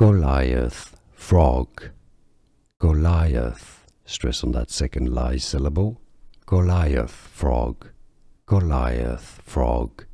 Goliath, frog. Goliath, stress on that second lie syllable. Goliath, frog. Goliath, frog.